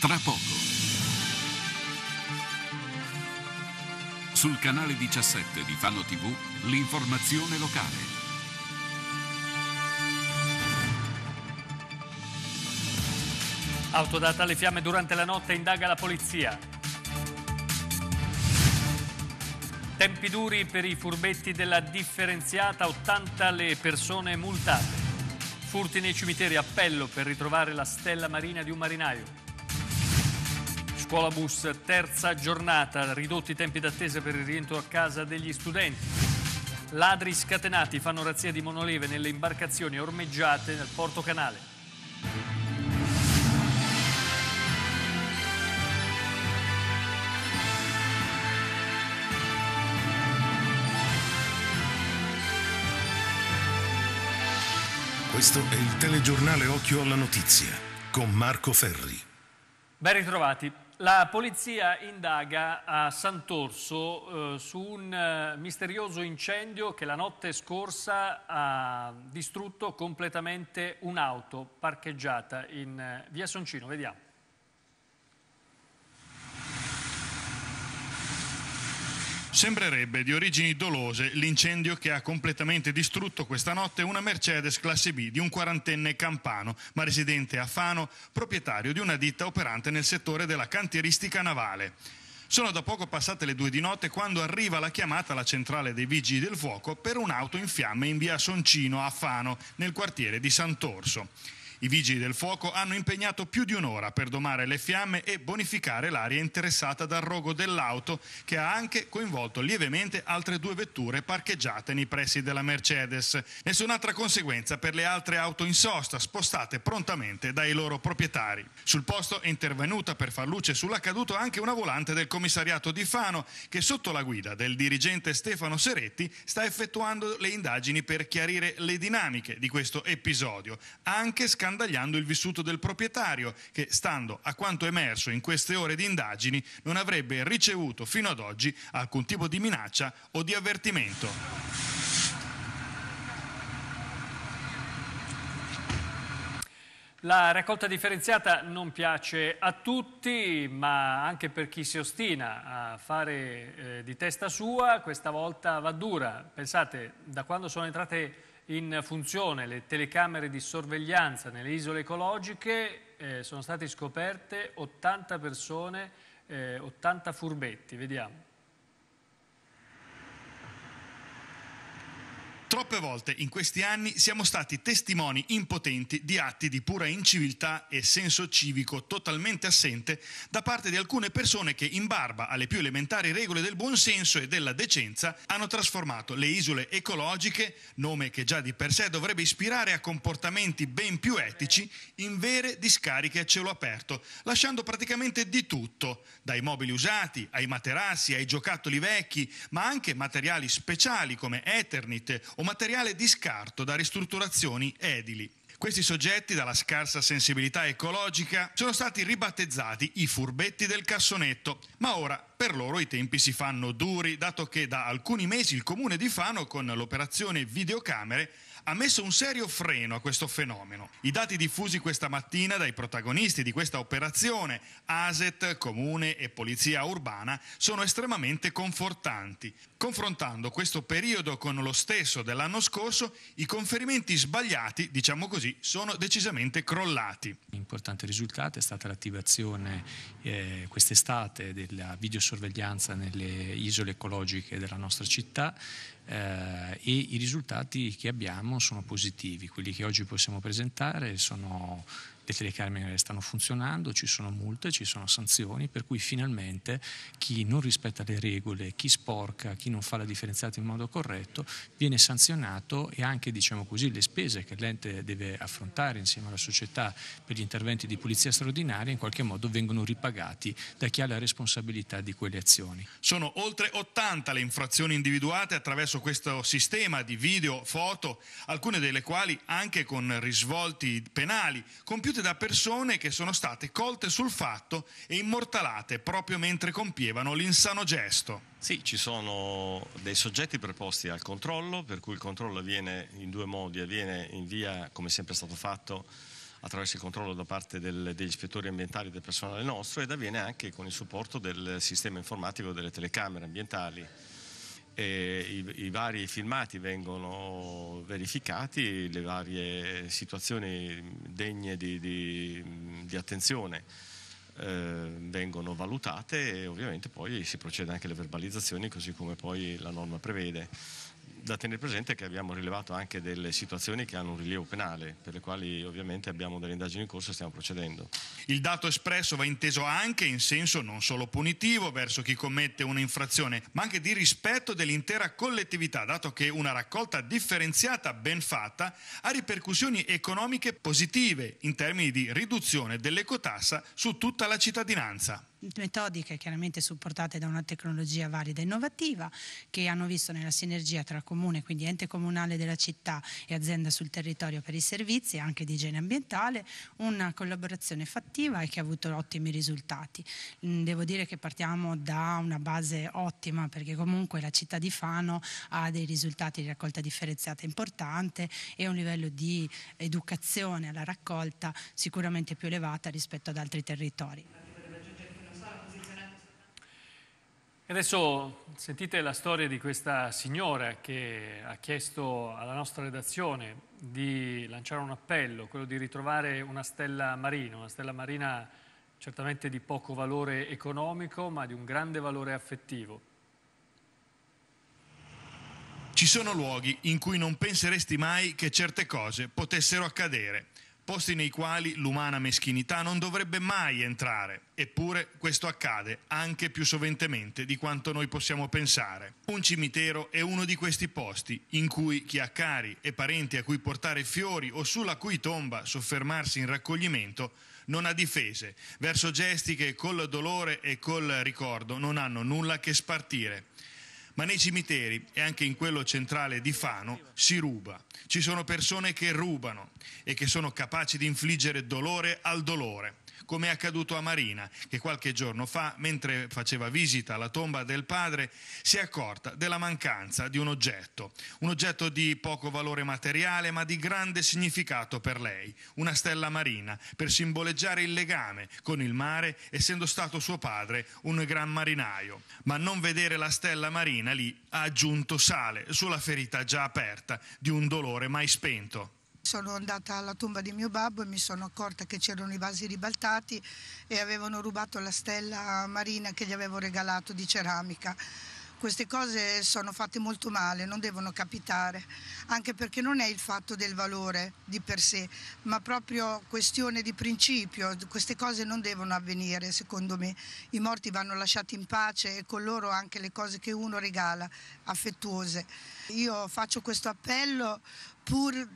tra poco. Sul canale 17 di Fano TV, l'informazione locale. Autodata alle fiamme durante la notte indaga la polizia. Tempi duri per i furbetti della differenziata, 80 le persone multate. Furti nei cimiteri, appello per ritrovare la stella marina di un marinaio. Scuola bus, terza giornata, ridotti i tempi d'attesa per il rientro a casa degli studenti. Ladri scatenati fanno razzia di monoleve nelle imbarcazioni ormeggiate nel porto canale. Questo è il telegiornale Occhio alla Notizia con Marco Ferri. Ben ritrovati. La polizia indaga a Sant'Orso eh, su un eh, misterioso incendio che la notte scorsa ha distrutto completamente un'auto parcheggiata in eh, via Soncino. Vediamo. Sembrerebbe di origini dolose l'incendio che ha completamente distrutto questa notte una Mercedes classe B di un quarantenne campano, ma residente a Fano, proprietario di una ditta operante nel settore della cantieristica navale. Sono da poco passate le due di notte quando arriva la chiamata alla centrale dei Vigili del Fuoco per un'auto in fiamme in via Soncino a Fano, nel quartiere di Sant'Orso. I vigili del fuoco hanno impegnato più di un'ora per domare le fiamme e bonificare l'area interessata dal rogo dell'auto che ha anche coinvolto lievemente altre due vetture parcheggiate nei pressi della Mercedes. Nessun'altra conseguenza per le altre auto in sosta spostate prontamente dai loro proprietari. Sul posto è intervenuta per far luce sull'accaduto anche una volante del commissariato di Fano che sotto la guida del dirigente Stefano Seretti sta effettuando le indagini per chiarire le dinamiche di questo episodio, anche scandagliando scandagliando il vissuto del proprietario che, stando a quanto emerso in queste ore di indagini, non avrebbe ricevuto fino ad oggi alcun tipo di minaccia o di avvertimento. La raccolta differenziata non piace a tutti, ma anche per chi si ostina a fare eh, di testa sua, questa volta va dura. Pensate, da quando sono entrate in funzione le telecamere di sorveglianza nelle isole ecologiche eh, sono state scoperte 80 persone, eh, 80 furbetti, vediamo. Troppe volte in questi anni siamo stati testimoni impotenti di atti di pura inciviltà e senso civico totalmente assente da parte di alcune persone che, in barba alle più elementari regole del buonsenso e della decenza, hanno trasformato le isole ecologiche, nome che già di per sé dovrebbe ispirare a comportamenti ben più etici, in vere discariche a cielo aperto, lasciando praticamente di tutto, dai mobili usati, ai materassi, ai giocattoli vecchi, ma anche materiali speciali come Eternit o materiale di scarto da ristrutturazioni edili. Questi soggetti, dalla scarsa sensibilità ecologica, sono stati ribattezzati i furbetti del cassonetto, ma ora per loro i tempi si fanno duri, dato che da alcuni mesi il comune di Fano, con l'operazione videocamere, ha messo un serio freno a questo fenomeno. I dati diffusi questa mattina dai protagonisti di questa operazione, ASET, Comune e Polizia Urbana, sono estremamente confortanti. Confrontando questo periodo con lo stesso dell'anno scorso, i conferimenti sbagliati, diciamo così, sono decisamente crollati. Importante risultato è stata l'attivazione eh, quest'estate della videosorveglianza nelle isole ecologiche della nostra città eh, e i risultati che abbiamo sono positivi, quelli che oggi possiamo presentare sono le telecamere stanno funzionando, ci sono multe, ci sono sanzioni, per cui finalmente chi non rispetta le regole, chi sporca, chi non fa la differenziata in modo corretto, viene sanzionato e anche diciamo così, le spese che l'ente deve affrontare insieme alla società per gli interventi di polizia straordinaria in qualche modo vengono ripagati da chi ha la responsabilità di quelle azioni. Sono oltre 80 le infrazioni individuate attraverso questo sistema di video, foto, alcune delle quali anche con risvolti penali, compiute da persone che sono state colte sul fatto e immortalate proprio mentre compievano l'insano gesto. Sì, ci sono dei soggetti preposti al controllo, per cui il controllo avviene in due modi, avviene in via, come sempre è stato fatto, attraverso il controllo da parte del, degli ispettori ambientali del personale nostro ed avviene anche con il supporto del sistema informatico delle telecamere ambientali. I, I, vari filmati vengono verificati, le varie situazioni degne di, di, di attenzione eh, vengono valutate e ovviamente poi si procede anche alle verbalizzazioni così come poi la norma prevede da tenere presente che abbiamo rilevato anche delle situazioni che hanno un rilievo penale, per le quali ovviamente abbiamo delle indagini in corso e stiamo procedendo. Il dato espresso va inteso anche in senso non solo punitivo verso chi commette un'infrazione, ma anche di rispetto dell'intera collettività, dato che una raccolta differenziata ben fatta ha ripercussioni economiche positive in termini di riduzione dell'ecotassa su tutta la cittadinanza metodiche chiaramente supportate da una tecnologia valida e innovativa che hanno visto nella sinergia tra comune, quindi ente comunale della città e azienda sul territorio per i servizi anche di igiene ambientale, una collaborazione fattiva e che ha avuto ottimi risultati. Mm, devo dire che partiamo da una base ottima perché comunque la città di Fano ha dei risultati di raccolta differenziata importante e un livello di educazione alla raccolta sicuramente più elevata rispetto ad altri territori. Adesso sentite la storia di questa signora che ha chiesto alla nostra redazione di lanciare un appello, quello di ritrovare una stella marina, una stella marina certamente di poco valore economico ma di un grande valore affettivo. Ci sono luoghi in cui non penseresti mai che certe cose potessero accadere posti nei quali l'umana meschinità non dovrebbe mai entrare, eppure questo accade anche più soventemente di quanto noi possiamo pensare. Un cimitero è uno di questi posti in cui chi ha cari e parenti a cui portare fiori o sulla cui tomba soffermarsi in raccoglimento non ha difese verso gesti che col dolore e col ricordo non hanno nulla che spartire. Ma nei cimiteri e anche in quello centrale di Fano si ruba. Ci sono persone che rubano e che sono capaci di infliggere dolore al dolore come è accaduto a Marina, che qualche giorno fa, mentre faceva visita alla tomba del padre, si è accorta della mancanza di un oggetto, un oggetto di poco valore materiale ma di grande significato per lei, una stella marina, per simboleggiare il legame con il mare, essendo stato suo padre un gran marinaio. Ma non vedere la stella marina lì ha aggiunto sale sulla ferita già aperta di un dolore mai spento. Sono andata alla tomba di mio babbo e mi sono accorta che c'erano i vasi ribaltati e avevano rubato la stella marina che gli avevo regalato di ceramica. Queste cose sono fatte molto male, non devono capitare, anche perché non è il fatto del valore di per sé, ma proprio questione di principio. Queste cose non devono avvenire, secondo me. I morti vanno lasciati in pace e con loro anche le cose che uno regala, affettuose. Io faccio questo appello pur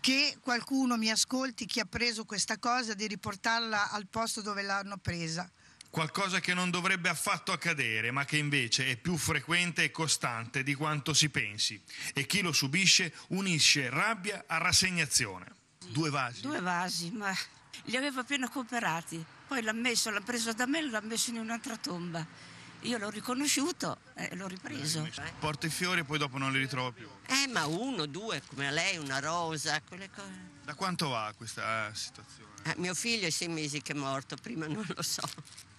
che qualcuno mi ascolti chi ha preso questa cosa di riportarla al posto dove l'hanno presa. Qualcosa che non dovrebbe affatto accadere, ma che invece è più frequente e costante di quanto si pensi. E chi lo subisce unisce rabbia a rassegnazione. Due vasi. Due vasi, ma li avevo appena comprati. Poi l'ha messo, l'ha preso da me e l'ha messo in un'altra tomba. Io l'ho riconosciuto e l'ho ripreso. Porto i fiori e poi dopo non li ritrovo più. Eh, ma uno, due, come a lei, una rosa, quelle cose. Da quanto va questa situazione? Eh, mio figlio è sei mesi che è morto, prima non lo so.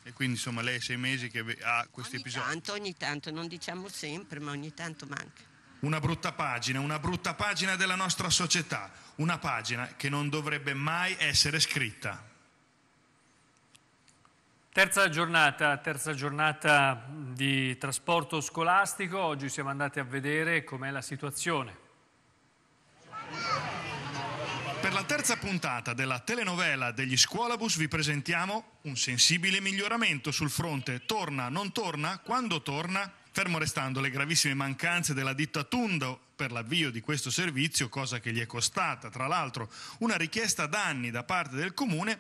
E quindi insomma lei è sei mesi che ha questi ogni episodi? Ogni tanto, ogni tanto, non diciamo sempre, ma ogni tanto manca. Una brutta pagina, una brutta pagina della nostra società, una pagina che non dovrebbe mai essere scritta. Terza giornata, terza giornata di trasporto scolastico, oggi siamo andati a vedere com'è la situazione. Per la terza puntata della telenovela degli scuolabus vi presentiamo un sensibile miglioramento sul fronte. Torna, non torna, quando torna, fermo restando le gravissime mancanze della ditta Tundo per l'avvio di questo servizio, cosa che gli è costata tra l'altro una richiesta d'anni da parte del comune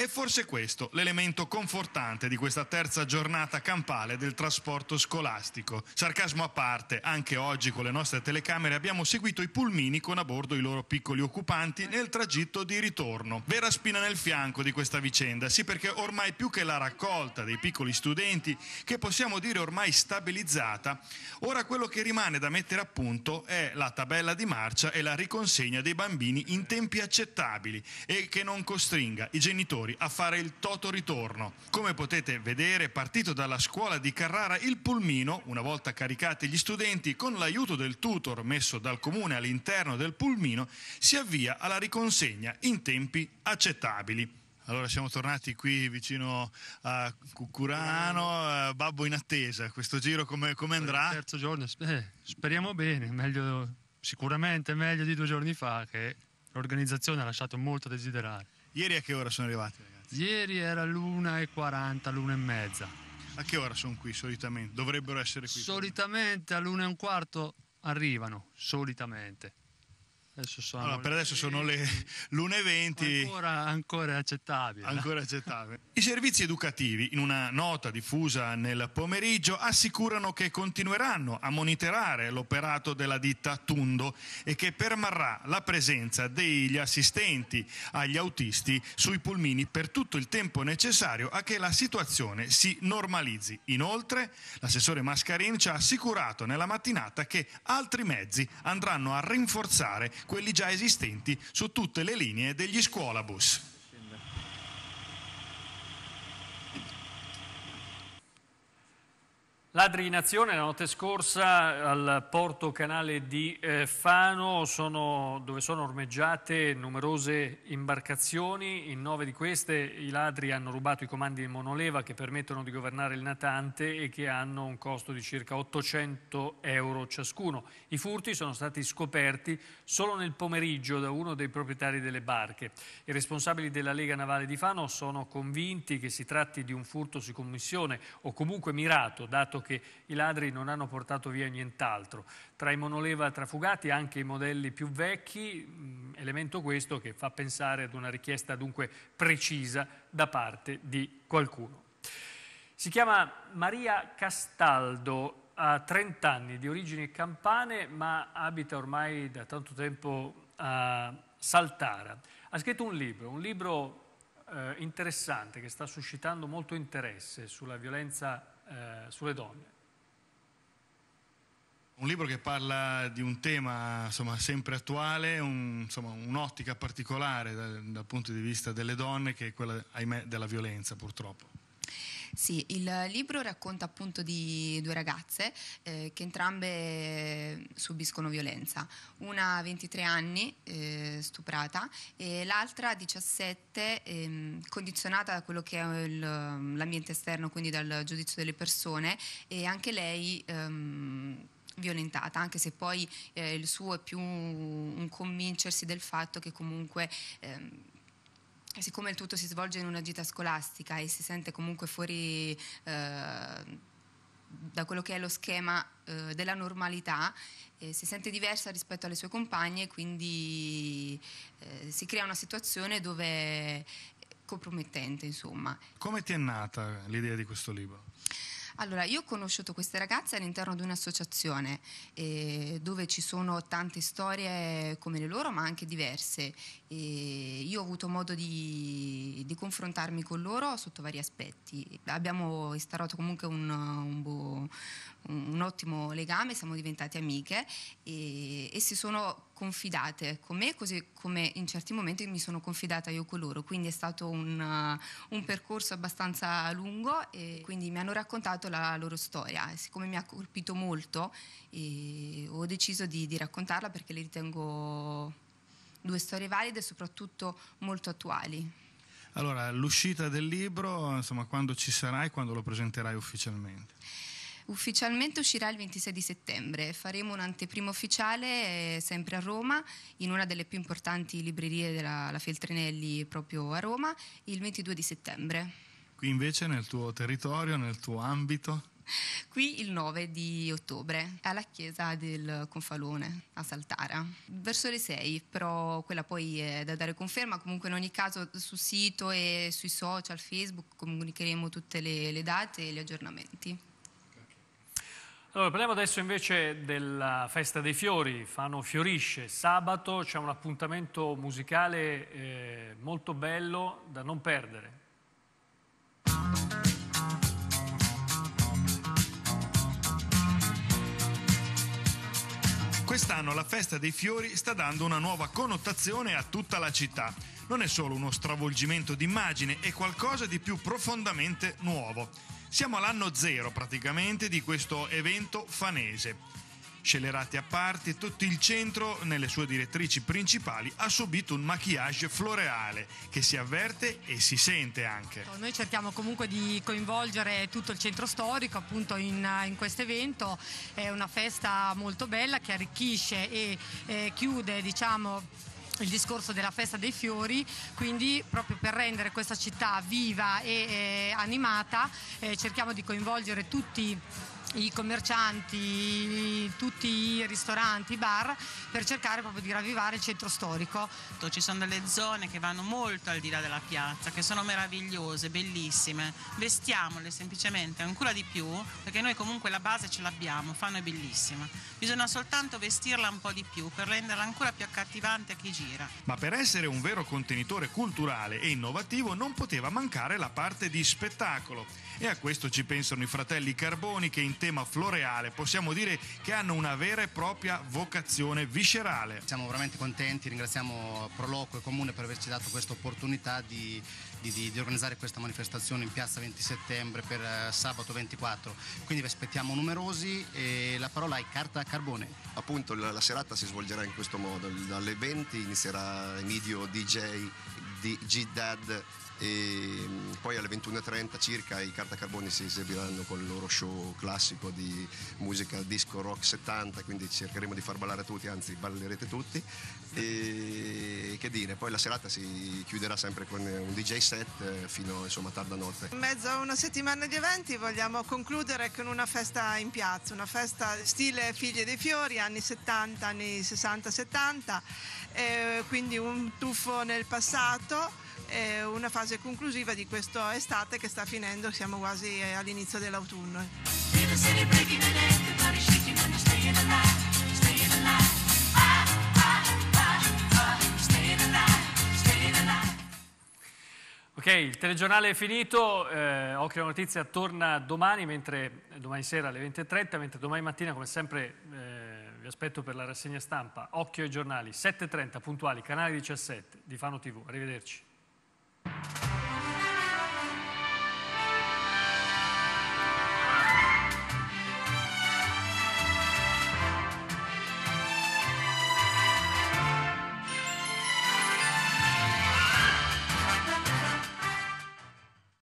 È forse questo l'elemento confortante di questa terza giornata campale del trasporto scolastico. Sarcasmo a parte, anche oggi con le nostre telecamere abbiamo seguito i pulmini con a bordo i loro piccoli occupanti nel tragitto di ritorno. Vera spina nel fianco di questa vicenda, sì perché ormai più che la raccolta dei piccoli studenti, che possiamo dire ormai stabilizzata, ora quello che rimane da mettere a punto è la tabella di marcia e la riconsegna dei bambini in tempi accettabili e che non costringa i genitori a fare il toto ritorno. Come potete vedere, partito dalla scuola di Carrara, il pulmino, una volta caricati gli studenti, con l'aiuto del tutor messo dal comune all'interno del pulmino, si avvia alla riconsegna in tempi accettabili. Allora siamo tornati qui vicino a Cucurano, eh, Babbo in attesa, questo giro come, come andrà? Il terzo giorno, eh, speriamo bene, meglio, sicuramente meglio di due giorni fa che l'organizzazione ha lasciato molto a desiderare. Ieri a che ora sono arrivati ragazzi? Ieri era l'1.40, l'1.30. A che ora sono qui solitamente? Dovrebbero essere qui? Solitamente all'1 e un quarto arrivano, solitamente. Allora, per adesso sono le l'1.20. Ancora, ancora accettabile. Ancora accettabile. I servizi educativi, in una nota diffusa nel pomeriggio, assicurano che continueranno a monitorare l'operato della ditta Tundo e che permarrà la presenza degli assistenti agli autisti sui pulmini per tutto il tempo necessario a che la situazione si normalizzi. Inoltre, l'assessore Mascarin ci ha assicurato nella mattinata che altri mezzi andranno a rinforzare quelli già esistenti su tutte le linee degli scuolabus. Ladri in azione la notte scorsa al porto canale di eh, Fano, sono, dove sono ormeggiate numerose imbarcazioni. In nove di queste i ladri hanno rubato i comandi di monoleva che permettono di governare il natante e che hanno un costo di circa 800 euro ciascuno. I furti sono stati scoperti solo nel pomeriggio da uno dei proprietari delle barche. I responsabili della Lega Navale di Fano sono convinti che si tratti di un furto su commissione o comunque mirato, dato che i ladri non hanno portato via nient'altro. Tra i monoleva trafugati anche i modelli più vecchi, elemento questo che fa pensare ad una richiesta dunque precisa da parte di qualcuno. Si chiama Maria Castaldo, ha 30 anni, di origini campane, ma abita ormai da tanto tempo a Saltara. Ha scritto un libro, un libro eh, interessante che sta suscitando molto interesse sulla violenza eh, sulle donne. Un libro che parla di un tema insomma, sempre attuale, un, insomma, un'ottica particolare dal, dal punto di vista delle donne che è quella, ahimè, della violenza purtroppo. Sì, il libro racconta appunto di due ragazze eh, che entrambe subiscono violenza, una 23 anni eh, stuprata e l'altra 17 eh, condizionata da quello che è il, l'ambiente esterno, quindi dal giudizio delle persone e anche lei ehm, violentata, anche se poi eh, il suo è più un convincersi del fatto che comunque ehm, siccome il tutto si svolge in una gita scolastica e si sente comunque fuori eh, da quello che è lo schema eh, della normalità, eh, si sente diversa rispetto alle sue compagne, quindi eh, si crea una situazione dove compromettente, insomma. Come ti è nata l'idea di questo libro? Allora, io ho conosciuto queste ragazze all'interno di un'associazione eh, dove ci sono tante storie come le loro, ma anche diverse. E io ho avuto modo di, di, confrontarmi con loro sotto vari aspetti. Abbiamo instaurato comunque un, un, bo, un ottimo legame, siamo diventate amiche e, e si sono confidate con me, così come in certi momenti mi sono confidata io con loro. Quindi è stato un, uh, un percorso abbastanza lungo e quindi mi hanno raccontato la loro storia. E siccome mi ha colpito molto, ho deciso di, di raccontarla perché le ritengo due storie valide e soprattutto molto attuali. Allora, l'uscita del libro, insomma, quando ci sarai, quando lo presenterai ufficialmente? Ufficialmente uscirà il 26 di settembre, faremo un'anteprima ufficiale eh, sempre a Roma, in una delle più importanti librerie della Feltrinelli proprio a Roma, il 22 di settembre. Qui invece nel tuo territorio, nel tuo ambito? qui il 9 di ottobre alla chiesa del Confalone a Saltara, verso le 6, però quella poi è da dare conferma, comunque in ogni caso sul sito e sui social, Facebook comunicheremo tutte le, le date e gli aggiornamenti. Allora, parliamo adesso invece della Festa dei Fiori, Fano fiorisce, sabato c'è un appuntamento musicale eh, molto bello da non perdere. Quest'anno la festa dei fiori sta dando una nuova connotazione a tutta la città. Non è solo uno stravolgimento d'immagine, è qualcosa di più profondamente nuovo. Siamo all'anno zero praticamente di questo evento fanese. Scelerati a parte, tutto il centro, nelle sue direttrici principali, ha subito un maquillage floreale che si avverte e si sente anche. Noi cerchiamo comunque di coinvolgere tutto il centro storico appunto in, in questo evento, è una festa molto bella che arricchisce e eh, chiude diciamo il discorso della festa dei fiori, quindi proprio per rendere questa città viva e eh, animata eh, cerchiamo di coinvolgere tutti i commercianti, tutti i ristoranti, i bar, per cercare proprio di ravvivare il centro storico. Ci sono delle zone che vanno molto al di là della piazza, che sono meravigliose, bellissime. Vestiamole semplicemente ancora di più, perché noi comunque la base ce l'abbiamo, Fano è bellissima. Bisogna soltanto vestirla un po' di più per renderla ancora più accattivante a chi gira. Ma per essere un vero contenitore culturale e innovativo non poteva mancare la parte di spettacolo. E a questo ci pensano i fratelli Carboni che in tema floreale possiamo dire che hanno una vera e propria vocazione viscerale. Siamo veramente contenti, ringraziamo Proloco e Comune per averci dato questa opportunità di, di, di, organizzare questa manifestazione in piazza 20 settembre per uh, sabato 24. Quindi vi aspettiamo numerosi e la parola è carta carbone. Appunto la, la serata si svolgerà in questo modo, dalle 20 inizierà Emidio DJ, G-Dad e poi alle 21.30 circa i Cartacarboni si esibiranno con il loro show classico di musica disco rock 70 quindi cercheremo di far ballare tutti anzi ballerete tutti. E che dire poi la serata si chiuderà sempre con un DJ set eh, fino insomma tarda notte. In mezzo a una settimana di eventi vogliamo concludere con una festa in piazza una festa stile Figlie dei Fiori anni 70 anni 60 70 eh, quindi un tuffo nel passato è una fase conclusiva di questa estate che sta finendo, siamo quasi all'inizio dell'autunno. Ok, il telegiornale è finito, eh, Occhio Notizia torna domani, mentre, domani sera alle 20.30, mentre domani mattina come sempre eh, vi aspetto per la rassegna stampa Occhio ai giornali, 7.30 puntuali, canale 17 di Fano TV, arrivederci. you